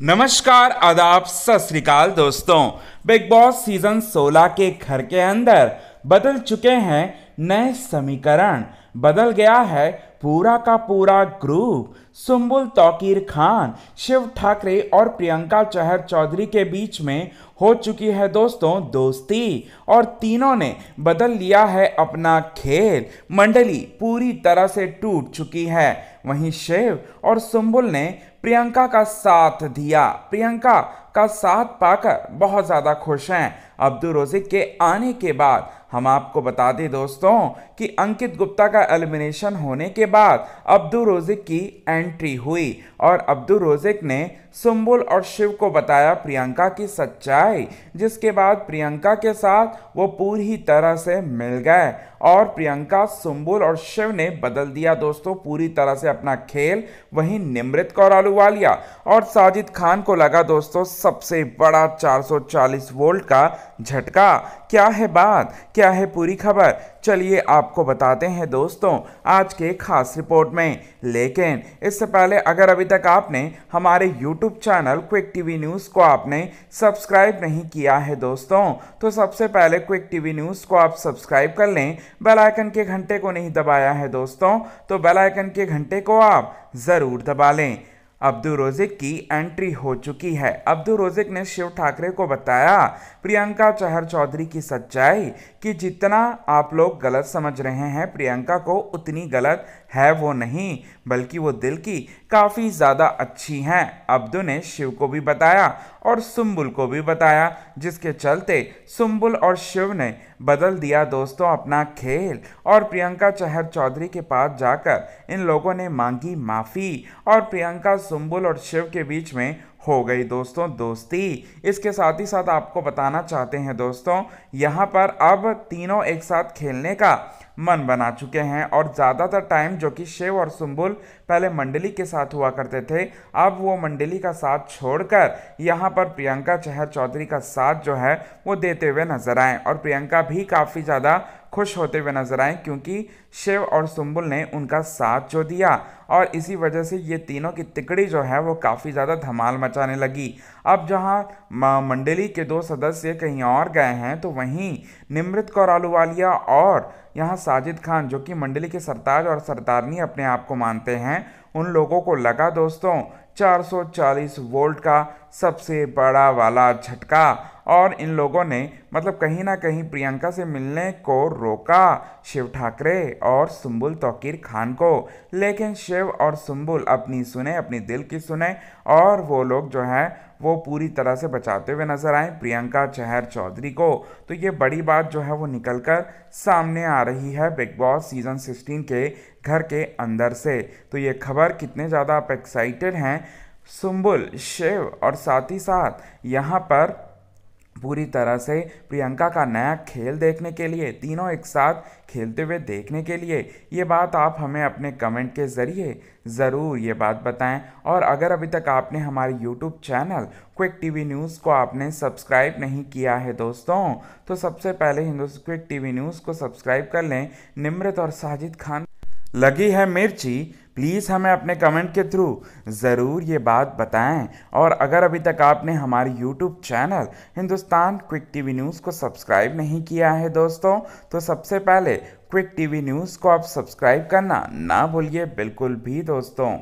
नमस्कार, आदाब सत श्रीकाल दोस्तों। बिग बॉस सीज़न 16 के घर के अंदर बदल चुके हैं नए समीकरण। बदल गया है पूरा का पूरा ग्रुप। सुम्बुल तौकीर खान, शिव ठाकरे और प्रियंका चहर चौधरी के बीच में हो चुकी है दोस्तों दोस्ती और तीनों ने बदल लिया है अपना खेल। मंडली पूरी तरह से टूट चुकी है। वहीं शिव और सुम्बुल ने प्रियंका का साथ दिया। प्रियंका का साथ पाकर बहुत ज़्यादा खुश हैं। अब्दुल रोजिक के आने के बाद हम आपको बता दें दोस्तों कि अंकित गुप्ता का एलिमिनेशन होने के बाद अब्दुल रोजिक की एंट्री हुई और अब्दुल रोजिक ने सुम्बुल और शिव को बताया प्रियंका की सच्चाई, जिसके बाद प्रियंका के साथ वो पूरी तरह से मिल गए और प्रियंका सुम्बुल और शिव ने बदल दिया दोस्तों, पूरी तरह से अपना खेल वहीं निमृत कौर आलूवालिया और साजिद खान को लगा दोस्तों सबसे बड़ा 440 वोल्ट का झटका। क्या है बात? क्या है पूरी खबर? चलिए आपको बताते हैं दोस्तों आज के खास रिपोर्ट में। लेकिन इससे पहले अगर अभी तक आपने हमारे YouTube channel Quick TV News को आपने सब्सक्राइब नहीं किया है दोस्तों तो सबसे पहले क्विक टीवी न्यूज़ को आप सब्सक्राइब कर लें। बेल आइकन के घंटे को नहीं दबाया है दोस्तों तो बेल आइकन के घंटे को आप ज़रूर दबा लें। अब्दुल रोजिक की एंट्री हो चुकी है। अब्दुल रोजिक ने शिव ठाकरे को बताया, प्रियंका चहर चौधरी की सच्चाई, कि जितना आप लोग गलत समझ रहे हैं, प्रियंका को उतनी गलत है वो नहीं, बल्कि वो दिल की काफ़ी ज़्यादा अच्छी हैं। अब्दू ने शिव को भी बताया और सुम्बुल को भी बताया, जिसके चलते सुम्बुल और शिव ने बदल दिया दोस्तों अपना खेल। और प्रियंका चहर चौधरी के पास जाकर इन लोगों ने मांगी माफ़ी। और प्रियंका सुम्बुल और शिव के बीच में हो गई दोस्तों दोस्ती। इसके साथ ही साथ आपको बताना चाहते हैं दोस्तों, यहाँ पर अब तीनों एक साथ खेलने का मन बना चुके हैं और ज़्यादातर टाइम जो कि शिव और सुम्बुल पहले मंडली के साथ हुआ करते थे, अब वो मंडली का साथ छोड़कर यहाँ पर प्रियंका चहर चौधरी का साथ जो है, वो देते हुए नज़र आए और प्रियंका भी काफ़ी ज़्यादा खुश होते हुए नज़र आए क्योंकि शिव और सुम्बुल ने उनका साथ जो दिया और इसी वजह से ये तीनों की तिकड़ी जो है वो काफ़ी ज़्यादा धमाल मचाने लगी। अब जहाँ मंडली के दो सदस्य कहीं और गए हैं तो वहीं निमृत कौर आलूवालिया और यहाँ साजिद खान, जो कि मंडली के सरताज और सरदारनी अपने आप को मानते हैं, उन लोगों को लगा, दोस्तों 440 वोल्ट का सबसे बड़ा वाला झटका और इन लोगों ने मतलब कहीं ना कहीं प्रियंका से मिलने को रोका, शिव ठाकरे और सुम्बुल तौकीर खान को। लेकिन शिव और सुम्बुल अपनी सुने, अपनी दिल की सुने, और वो लोग जो हैं, वो पूरी तरह से बचाते हुए नज़र आए प्रियंका चहर चौधरी को। तो ये बड़ी बात जो है वो निकल कर सामने आ रही है बिग बॉस सीज़न 16 के घर के अंदर से। तो ये खबर कितने ज़्यादा आप एक्साइटेड हैं। सुम्बुल शिव और साथ ही साथ यहाँ पर पूरी तरह से प्रियंका का नया खेल देखने के लिए, तीनों एक साथ खेलते हुए देखने के लिए। ये बात आप हमें अपने कमेंट के ज़रिए ज़रूर ये बात बताएँ। और अगर अभी तक आपने हमारे YouTube channel Quick TV News को आपने सब्सक्राइब नहीं किया है दोस्तों तो सबसे पहले हिंदुस्तान क्विक टीवी न्यूज़ को सब्सक्राइब कर लें। निमृत और साजिद खान। लगी है मिर्ची प्लीज़ हमें अपने कमेंट के थ्रू ज़रूर ये बात बताएँ। और अगर अभी तक आपने हमारे YouTube channel, Hindustan Quick TV News को सब्सक्राइब नहीं किया है दोस्तों तो सबसे पहले क्विक टीवी न्यूज़ को आप सब्सक्राइब करना ना भूलिए, बिल्कुल भी दोस्तों।